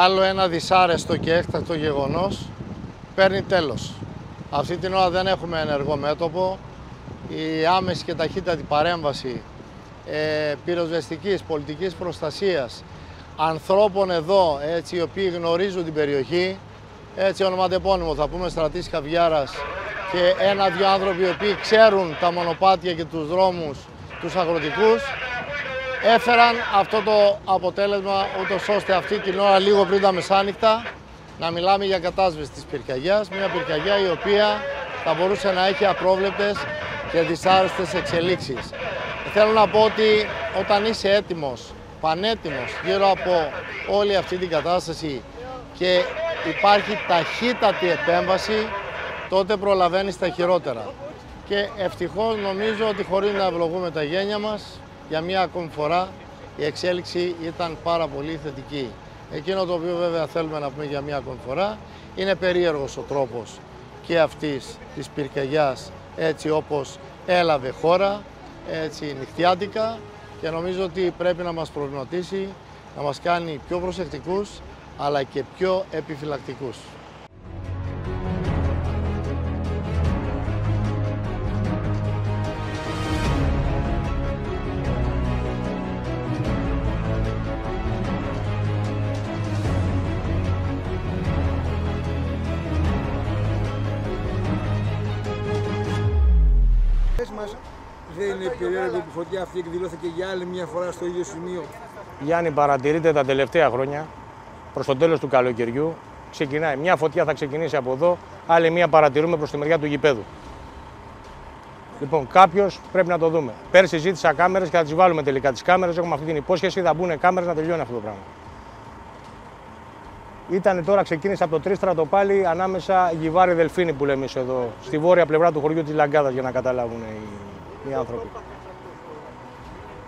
άλλο ένα δυσάρεστο και έκτακτο γεγονός παίρνει τέλος. Αυτή την ώρα δεν έχουμε ενεργό μέτωπο. Η άμεση και ταχύτατη παρέμβαση ε, πυροσβεστικής, πολιτικής προστασίας ανθρώπων εδώ, έτσι, οι οποίοι γνωρίζουν την περιοχή, έτσι ονοματεπώνυμο θα πούμε στρατής Καβιάρας και ένα-δυο άνθρωποι οι οποίοι ξέρουν τα μονοπάτια και τους δρόμους τους αγροτικούς έφεραν αυτό το αποτέλεσμα ούτως ώστε αυτή την ώρα λίγο πριν τα μεσάνυχτα να μιλάμε για κατάσβεση της πυρκαγιάς, μια πυρκαγιά η οποία θα μπορούσε να έχει απρόβλεπτες και δυσάρεστες εξελίξεις. Θέλω να πω ότι όταν είσαι έτοιμος, πανέτοιμος γύρω από όλη αυτή την κατάσταση και υπάρχει ταχύτατη επέμβαση, τότε προλαβαίνεις τα χειρότερα. Και ευτυχώς νομίζω ότι χωρίς να ευλογούμε τα γένια μας, για μία ακόμη φορά η εξέλιξη ήταν πάρα πολύ θετική. Εκείνο το οποίο βέβαια θέλουμε να πούμε για μία ακόμη φορά είναι περίεργος ο τρόπος και αυτής της πυρκαγιάς έτσι όπως έλαβε χώρα, έτσι νυχτιάτικα και νομίζω ότι πρέπει να μας προβληματίσει, να μας κάνει πιο προσεκτικούς αλλά και πιο επιφυλακτικούς. Μας, δεν είναι περίεργο που η φωτιά αυτή εκδηλώθηκε για άλλη μια φορά στο ίδιο σημείο. Γιάννη, παρατηρείται τα τελευταία χρόνια, προς το τέλος του καλοκαιριού, ξεκινάει. Μια φωτιά θα ξεκινήσει από εδώ, άλλη μια παρατηρούμε προς τη μεριά του γηπέδου. Λοιπόν, κάποιος πρέπει να το δούμε. Πέρσι ζήτησα κάμερες και θα τις βάλουμε τελικά τις κάμερες. Έχουμε αυτή την υπόσχεση, θα μπουν κάμερες να τελειώνει αυτό το πράγμα. Ήταν τώρα, ξεκίνησε από το Τρίστρατο πάλι ανάμεσα Γιβάρι Δελφίνη που λέμε εμείς εδώ, στη βόρεια πλευρά του χωριού της Λαγκάδας για να καταλάβουν οι, οι άνθρωποι.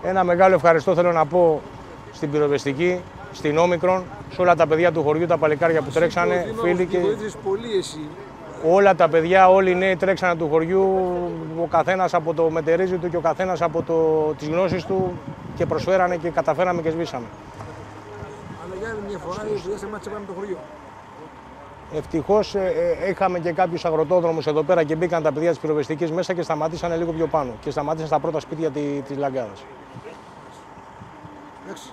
Ένα μεγάλο ευχαριστώ θέλω να πω στην πυροβεστική, στην Όμικρον, σε όλα τα παιδιά του χωριού, τα παλικάρια που τρέξανε, φίλοι και βοήθησες πολύ εσύ. όλα τα παιδιά, όλοι οι νέοι τρέξανε του χωριού, ο καθένας από το μετερίζι του και ο καθένας από το, τις γνώσεις του και προσφέρανε και καταφέραμε και σβήσαμε. Αλλά για άλλη μια φορά η δουλειά σταμάτησε πάνω από το χωριό. Ευτυχώς είχαμε και κάποιους αγροτόδρομους εδώ πέρα και μπήκαν τα παιδιά της πυροβεστικής μέσα και σταματήσανε λίγο πιο πάνω. Και σταμάτησαν στα πρώτα σπίτια τη της Λαγκάδας. Εντάξει.